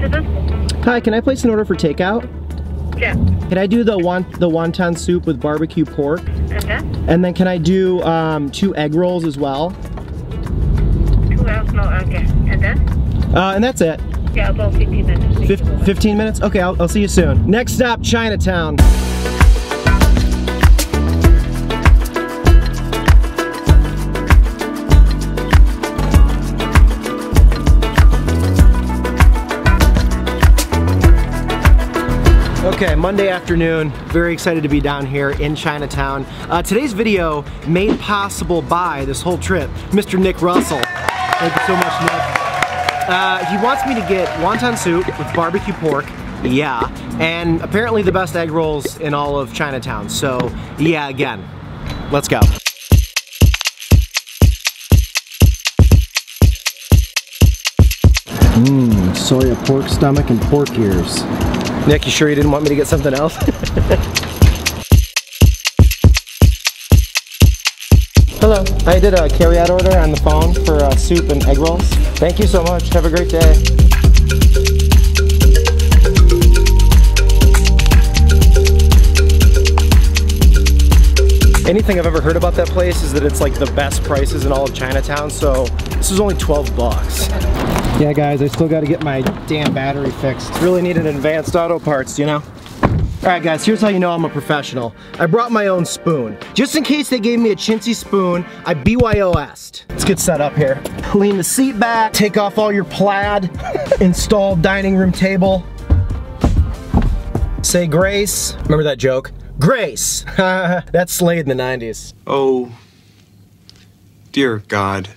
Hi, can I place an order for takeout? Yeah. Can I do the won the wonton soup with barbecue pork? And then? And then can I do um, two egg rolls as well? Two hours, no, okay. And then? Uh, and that's it. Yeah, about 15 minutes. Fif 15 minutes? Okay, I'll, I'll see you soon. Next stop, Chinatown. Monday afternoon, very excited to be down here in Chinatown. Uh, today's video made possible by this whole trip, Mr. Nick Russell. Thank you so much, Nick. Uh, he wants me to get wonton soup with barbecue pork, yeah, and apparently the best egg rolls in all of Chinatown. So, yeah, again, let's go. Mmm, soya pork stomach and pork ears. Nick, you sure you didn't want me to get something else? Hello, I did a carryout order on the phone for uh, soup and egg rolls. Thank you so much. Have a great day. Anything I've ever heard about that place is that it's like the best prices in all of Chinatown, so this is only 12 bucks. Yeah guys, I still gotta get my damn battery fixed. Really needed advanced auto parts, you know? Alright guys, here's how you know I'm a professional. I brought my own spoon. Just in case they gave me a chintzy spoon, I BYOS'd. Let's get set up here. Lean the seat back, take off all your plaid, install dining room table. Say grace. Remember that joke? Grace! That's Slade in the 90s. Oh, dear God.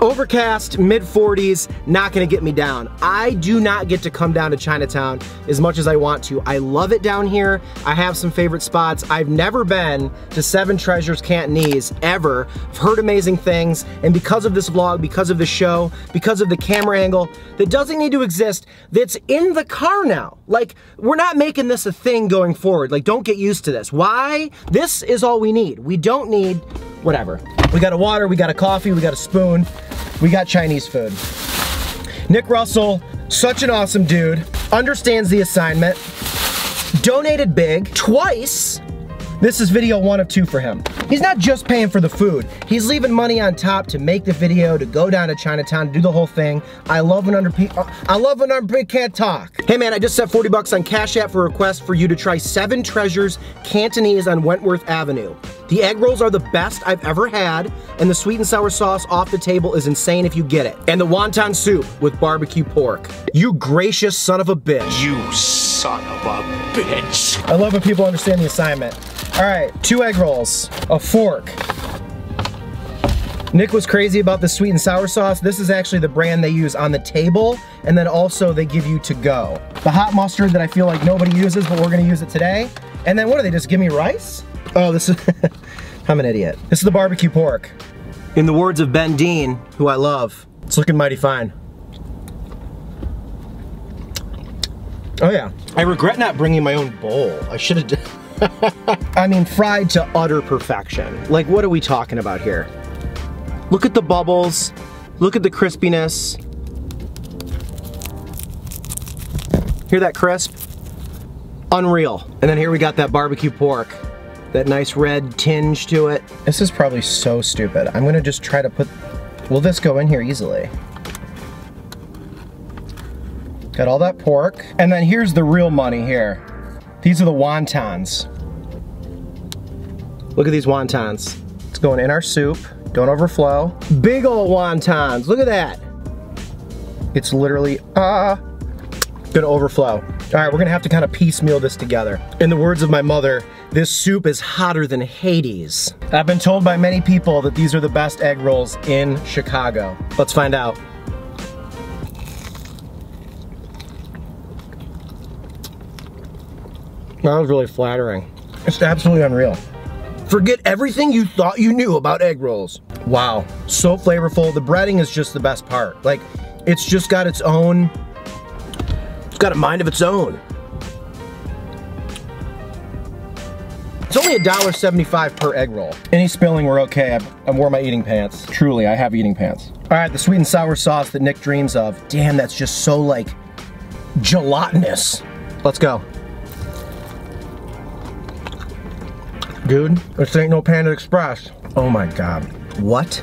Overcast, mid 40s, not gonna get me down. I do not get to come down to Chinatown as much as I want to. I love it down here. I have some favorite spots. I've never been to Seven Treasures Cantonese, ever. I've heard amazing things, and because of this vlog, because of the show, because of the camera angle that doesn't need to exist, that's in the car now. Like, we're not making this a thing going forward. Like, don't get used to this. Why? This is all we need. We don't need whatever. We got a water, we got a coffee, we got a spoon, we got Chinese food. Nick Russell, such an awesome dude, understands the assignment, donated big twice. This is video one of two for him. He's not just paying for the food. He's leaving money on top to make the video, to go down to Chinatown, to do the whole thing. I love when under uh, I love when under can't talk. Hey man, I just set 40 bucks on Cash App for a request for you to try Seven Treasures Cantonese on Wentworth Avenue. The egg rolls are the best I've ever had, and the sweet and sour sauce off the table is insane if you get it. And the wonton soup with barbecue pork. You gracious son of a bitch. You son of a bitch. I love when people understand the assignment. All right, two egg rolls, a fork. Nick was crazy about the sweet and sour sauce. This is actually the brand they use on the table, and then also they give you to go. The hot mustard that I feel like nobody uses, but we're gonna use it today. And then what do they just give me rice? Oh, this is, I'm an idiot. This is the barbecue pork. In the words of Ben Dean, who I love, it's looking mighty fine. Oh yeah. I regret not bringing my own bowl. I should have I mean, fried to utter perfection. Like, what are we talking about here? Look at the bubbles. Look at the crispiness. Hear that crisp? Unreal. And then here we got that barbecue pork. That nice red tinge to it. This is probably so stupid. I'm gonna just try to put, will this go in here easily? Got all that pork. And then here's the real money here. These are the wontons. Look at these wontons. It's going in our soup. Don't overflow. Big old wontons. Look at that. It's literally, ah, uh, gonna overflow. All right, we're gonna have to kind of piecemeal this together. In the words of my mother, this soup is hotter than Hades. I've been told by many people that these are the best egg rolls in Chicago. Let's find out. That was really flattering. It's absolutely unreal. Forget everything you thought you knew about egg rolls. Wow, so flavorful. The breading is just the best part. Like, it's just got its own, it's got a mind of its own. It's only $1.75 per egg roll. Any spilling, we're okay. I, I wore my eating pants. Truly, I have eating pants. All right, the sweet and sour sauce that Nick dreams of. Damn, that's just so like gelatinous. Let's go. Dude, this ain't no Panda Express. Oh my God. What?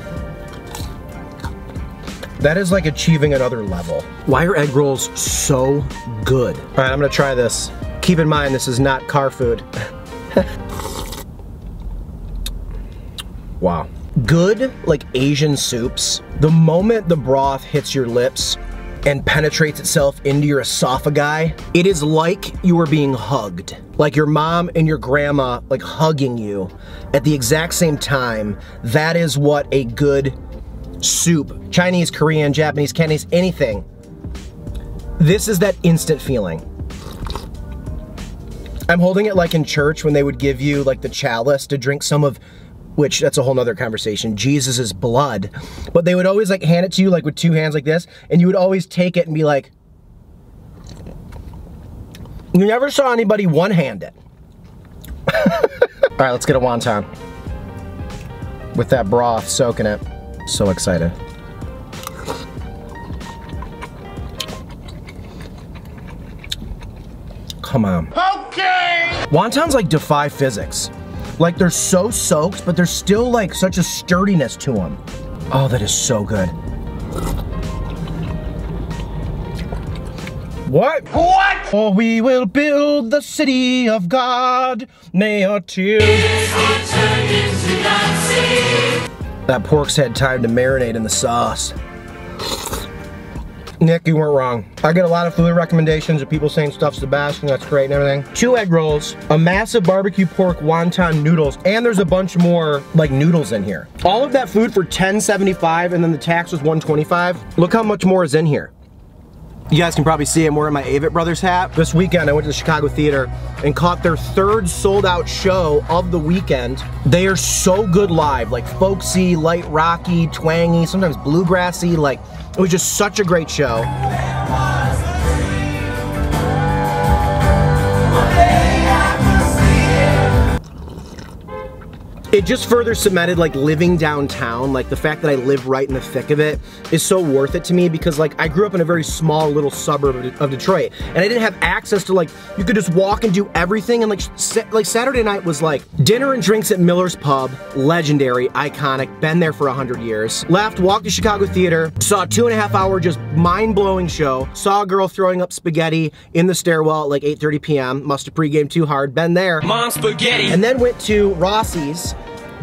That is like achieving another level. Why are egg rolls so good? All right, I'm gonna try this. Keep in mind, this is not car food. wow. Good, like Asian soups, the moment the broth hits your lips and penetrates itself into your esophagi, it is like you are being hugged. Like your mom and your grandma like hugging you at the exact same time. That is what a good soup, Chinese, Korean, Japanese, Cantonese, anything. This is that instant feeling. I'm holding it like in church when they would give you like the chalice to drink some of which that's a whole nother conversation, Jesus' blood. But they would always like hand it to you like with two hands like this, and you would always take it and be like, you never saw anybody one-hand it. All right, let's get a wonton. With that broth soaking it. So excited. Come on. Okay! Wontons like defy physics. Like they're so soaked, but there's still like such a sturdiness to them. Oh, that is so good. What? What? For we will build the city of God. May our tears. That pork's had time to marinate in the sauce. Nick, you weren't wrong. I get a lot of food recommendations of people saying stuff's the best and that's great and everything. Two egg rolls, a massive barbecue pork wonton noodles, and there's a bunch more like noodles in here. All of that food for $10.75 and then the tax was 125. Look how much more is in here. You guys can probably see I'm wearing my Avett Brothers hat. This weekend I went to the Chicago Theater and caught their third sold out show of the weekend. They are so good live, like folksy, light rocky, twangy, sometimes bluegrassy, like it was just such a great show. It just further cemented like living downtown like the fact that i live right in the thick of it is so worth it to me because like i grew up in a very small little suburb of, detroit and i didn't have access to like you could just walk and do everything and like sa like saturday night was like dinner and drinks at miller's pub legendary iconic been there for a hundred years left walked to chicago theater saw a two and a half hour just mind-blowing show saw a girl throwing up spaghetti in the stairwell at like 8:30 p.m must have pre-gamed too hard been there Mom spaghetti. and then went to rossi's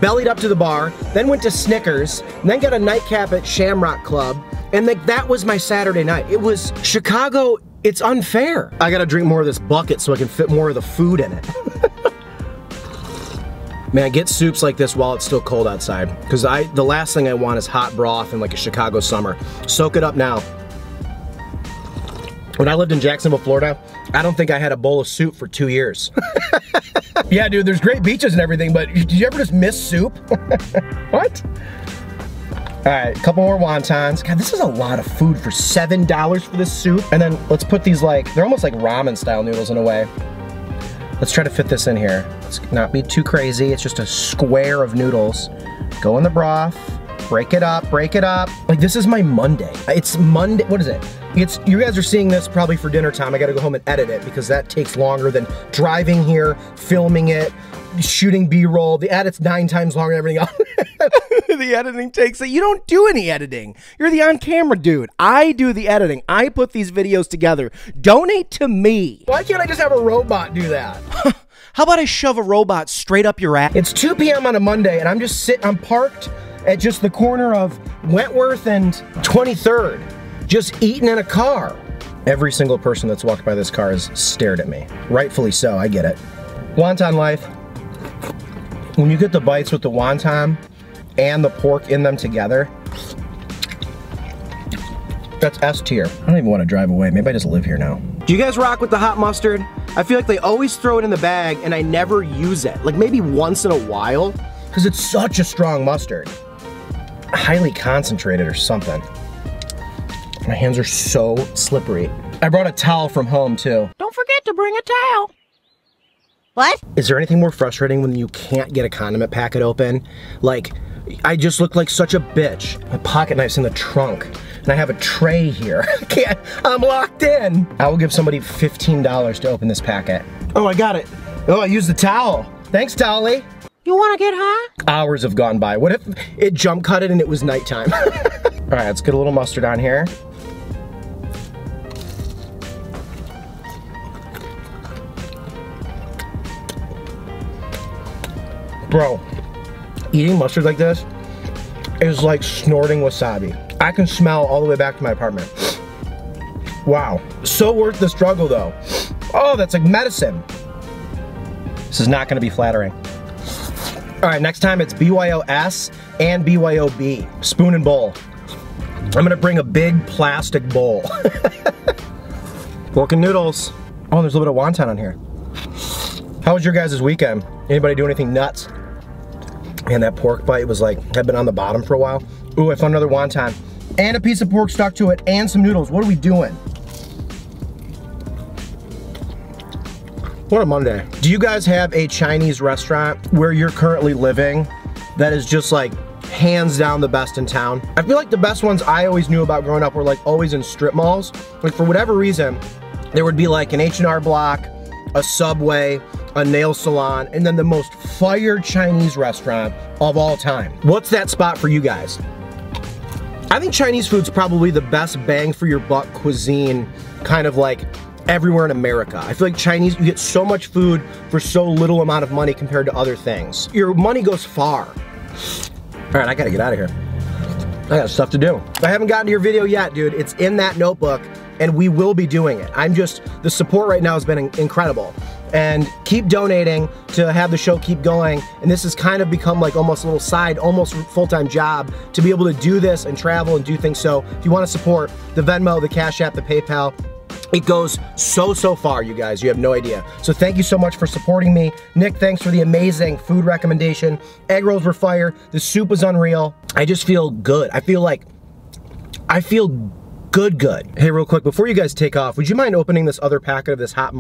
bellied up to the bar, then went to Snickers, then got a nightcap at Shamrock Club, and like that was my Saturday night. It was Chicago, it's unfair. I gotta drink more of this bucket so I can fit more of the food in it. Man, get soups like this while it's still cold outside. Cause I the last thing I want is hot broth in like a Chicago summer. Soak it up now. When I lived in Jacksonville, Florida, I don't think I had a bowl of soup for two years. yeah, dude, there's great beaches and everything, but did you ever just miss soup? what? All right, a couple more wontons. God, this is a lot of food for $7 for this soup. And then let's put these like, they're almost like ramen style noodles in a way. Let's try to fit this in here. Let's not be too crazy. It's just a square of noodles. Go in the broth, break it up, break it up. Like this is my Monday. It's Monday, what is it? It's, you guys are seeing this probably for dinner time. I gotta go home and edit it because that takes longer than driving here, filming it, shooting B-roll. The edit's nine times longer than everything else. the editing takes it. You don't do any editing. You're the on-camera dude. I do the editing. I put these videos together. Donate to me. Why can't I just have a robot do that? How about I shove a robot straight up your ass? It's 2 p.m. on a Monday, and I'm just sitting, I'm parked at just the corner of Wentworth and 23rd, just eating in a car. Every single person that's walked by this car has stared at me. Rightfully so, I get it. Wonton life. When you get the bites with the wonton and the pork in them together, that's S tier. I don't even want to drive away. Maybe I just live here now. Do you guys rock with the hot mustard? I feel like they always throw it in the bag and I never use it. Like maybe once in a while, because it's such a strong mustard. Highly concentrated or something. My hands are so slippery. I brought a towel from home too. Don't forget to bring a towel. What? Is there anything more frustrating when you can't get a condiment packet open? Like, I just look like such a bitch. My pocket knife's in the trunk. and I have a tray here. I Can't, I'm locked in. I will give somebody $15 to open this packet. Oh, I got it. Oh, I used the towel. Thanks, Dolly. You wanna get high? Hours have gone by. What if it jump cut it and it was nighttime? All right, let's get a little mustard on here. Bro, eating mustard like this is like snorting wasabi. I can smell all the way back to my apartment. Wow, so worth the struggle though. Oh, that's like medicine. This is not gonna be flattering. All right, next time it's BYOS and BYOB, spoon and bowl. I'm gonna bring a big plastic bowl. Fork and noodles. Oh, there's a little bit of wonton on here. How was your guys' weekend? Anybody do anything nuts? Man, that pork bite was like, had been on the bottom for a while. Ooh, I found another wonton. And a piece of pork stuck to it, and some noodles. What are we doing? What a Monday. Do you guys have a Chinese restaurant where you're currently living that is just like hands down the best in town? I feel like the best ones I always knew about growing up were like always in strip malls. Like for whatever reason, there would be like an H&R Block, a Subway, a nail salon, and then the most fire Chinese restaurant of all time. What's that spot for you guys? I think Chinese food's probably the best bang for your buck cuisine, kind of like everywhere in America. I feel like Chinese, you get so much food for so little amount of money compared to other things. Your money goes far. All right, I gotta get out of here. I got stuff to do. I haven't gotten to your video yet, dude. It's in that notebook and we will be doing it. I'm just, the support right now has been incredible. And keep donating to have the show keep going. And this has kind of become like almost a little side, almost full-time job to be able to do this and travel and do things. So if you wanna support the Venmo, the Cash App, the PayPal, it goes so, so far, you guys. You have no idea. So thank you so much for supporting me. Nick, thanks for the amazing food recommendation. Egg rolls were fire. The soup was unreal. I just feel good. I feel like, I feel good, good. Hey, real quick, before you guys take off, would you mind opening this other packet of this hot